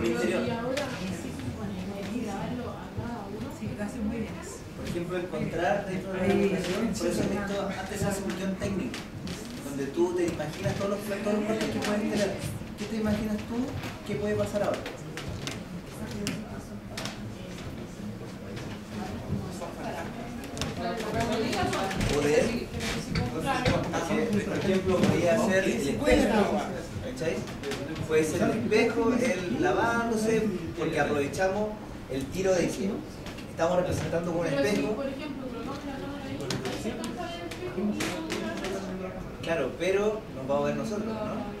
un interior. Y ahora, grabarlo a cada uno. Sí, lo hace muy bien. Por ejemplo, encontrar dentro de la aplicación, por eso esto antes se hace cuestión técnica, donde tú te imaginas todos los, todos los cortes que pueden tener. ¿Qué te imaginas tú que puede pasar ahora? Poder, por ejemplo, podría ser el espejo, ¿cachai? Puede ser el espejo, el lavándose, porque aprovechamos el tiro de izquierda. Estamos representando con un espejo. Claro, pero nos vamos a ver nosotros, ¿no?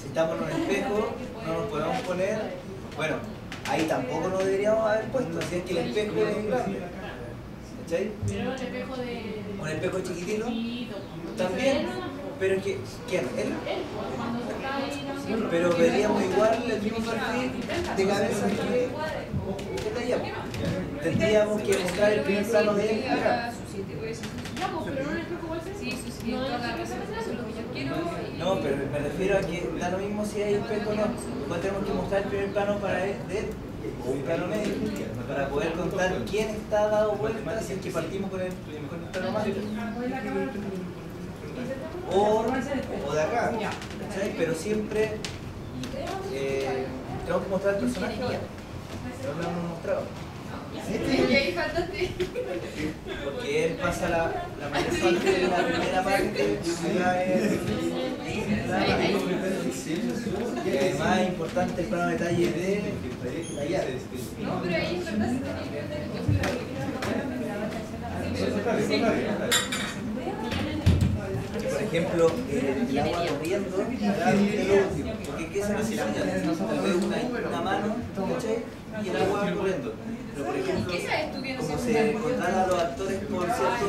Si estamos en un espejo, no nos podemos poner. Bueno, ahí tampoco nos deberíamos haber puesto, así es que el espejo es grande. ¿Cachai? Pero un espejo de. Un espejo chiquitito. También, pero es que, ¿quién? ¿Él? Él, también. Pero veríamos igual el mismo perfil de cabeza que, que teníamos. Tendríamos que mostrar el primer plano de él pues, pero No, No, pero me refiero a que da lo mismo si hay espejo o no. Igual tenemos que mostrar el primer plano para él, de él, o un plano medio, para poder contar quién está dado vuelta si es que partimos con el, plano más. O, o de acá. Pero siempre eh, tenemos que mostrar el personaje. No lo hemos mostrado. Porque él pasa la, la mayor parte de la primera parte es importante el plano de detalle de tallar. No, pero ahí en verdad sí tenía Por ejemplo, eh, el agua corriendo. Porque ¿qué se necesita? Tal vez una, una mano. Y el agua corriendo. Pero por ejemplo, ¿Qué sabes tú que como se contar? contrata a los actores por cierto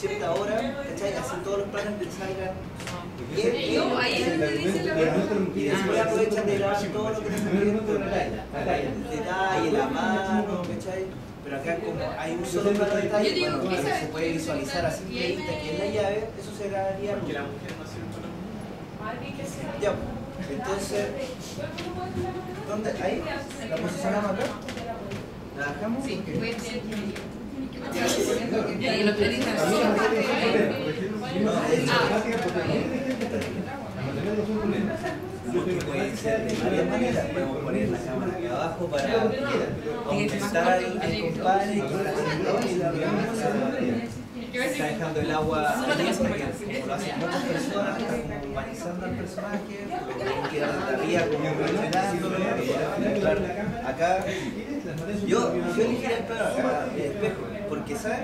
cierta hora, ¿cachai? Así todos los planos les salgan bien. Ahí es donde dice la Y después aprovechan de grabar todo lo que les piden con el detalle, la mano, ¿cachai? Pero acá como hay un solo plano de detalle, Yo digo, bueno, ¿qué claro, sabes se puede que visualizar a no simple tiene? vista que es la llave, eso se la sirve Ya, entonces, ¿dónde? ¿Ahí? ¿La posicionamos acá? ¿La bajamos? Sí, puede ser. Y los periodistas No, es porque puede ser de varias maneras. Podemos poner la cámara acá abajo para aumentar al compadre que la está dejando el agua caliente, como lo hacen muchas personas, está como humanizando al personaje, tienen que dar de arriba como rellenándolo, y claro, acá yo, yo elegiría el acá, el espejo, porque ¿sabes?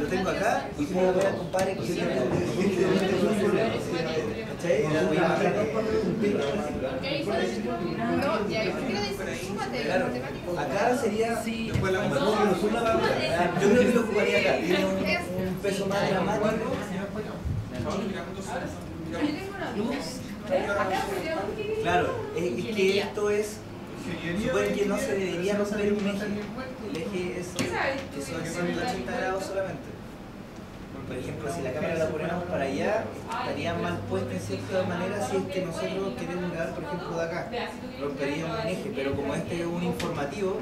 Lo tengo acá y puedo ver al compadre que siente ¿Cachai? Voy a bajar. Claro, acá sería. Después la Yo creo que lo jugaría acá. Tiene un, un peso más dramático. Claro, es, es que esto es. Suponen que no se debería romper un eje. El eje es que son 180 grados solamente. Por ejemplo, si la cámara la ponemos para allá, estaría mal puesta en cierta manera si es que nosotros queremos grabar, por ejemplo, de acá. Romperíamos un eje, pero como este es un informativo,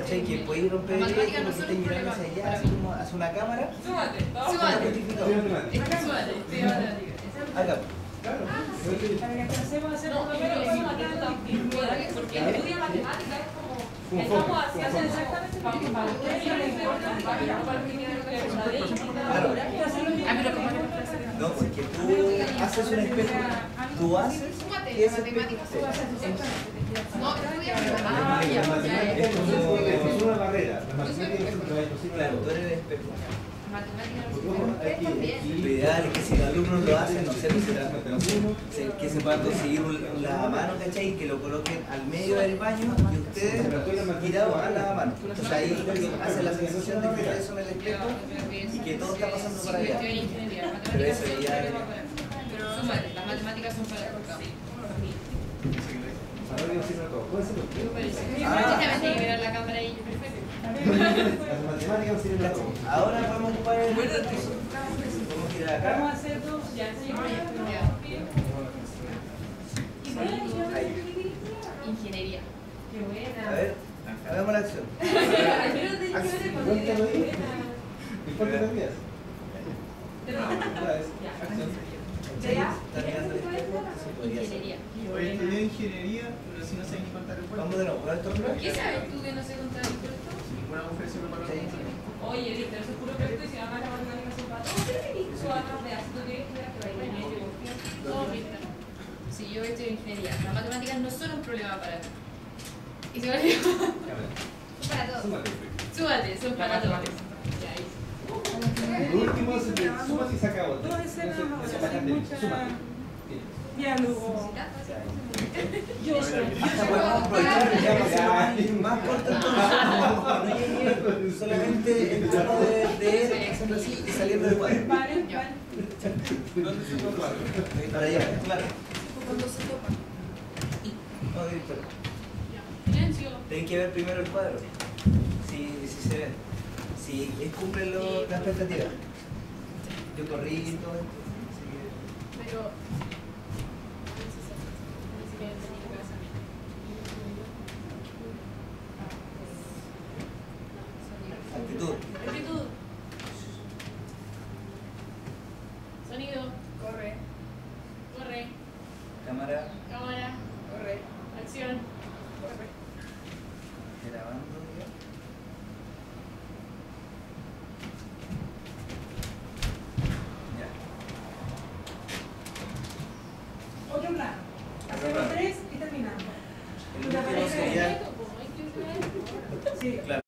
¿cachai? Que podéis romper el eje porque estáis mirando hacia allá, así como hacia una cámara. Súmate, está súmate. Justificado. Es que súmate, estoy matemáticas. Acá. Porque estudia matemáticas es como estamos haciendo exactamente lo mismo. A ustedes no les importa para Claro. Ah, pero no porque tú haces un espejo. Tú haces ese espejo No, Ah. Es una barrera. Lo. Claro, tú eres el espejo. Aquí, Lo ideal es que si los alumnos lo hacen, no sé, pues, se trata, no sé, se- que se puedan conseguir un- la mano, ¿cachai? Y que lo coloquen al medio del baño y ustedes tirados a la mano. Entonces ahí hacen la sensación de que ustedes son el espejo y que todo está pasando por allá. Pero eso ya es- las matemáticas son para el ahora ver la cámara ahí, perfecto. Las matemáticas sirven para todo. Ahora podemos ocupar el Podemos tirar acá. Vamos a hacer dos, ya enseñamos. Ahí. Qué buena. A ver, hagamos la acción. Cuéntalo ahí. ¿Y cuánto te rías? ¿Ya? Está mirando el espejo, se podría hacer. Ingeniería. Oye, estudié ingeniería, pero si no sé ni contar el Vamos cuento. de nuevo, ¿cuál es tu? ¿Qué sabes tú que no sé contar el cuento? Ninguna me si Todo yo estudio ingeniería, las matemáticas no son un problema para mí. Y se. Son para todos. Súbate, son para todos. Lo último es el de súmate y se acabó. Súmate. Bien. Diálogo. Yo soy. Más solamente el turno de, de él haciendo así y saliendo del cuadro. ¿Dónde se fue el cuadro? Para allá, claro. Cuando se topa. No, director. Silencio. Tienen que ver primero el cuadro. Si, si se ven. Si cumplen lo- las expectativas. Yo corrí y todo esto. así que- Pero. Sonido. Corre. Corre. Cámara. Cámara. Corre. Acción.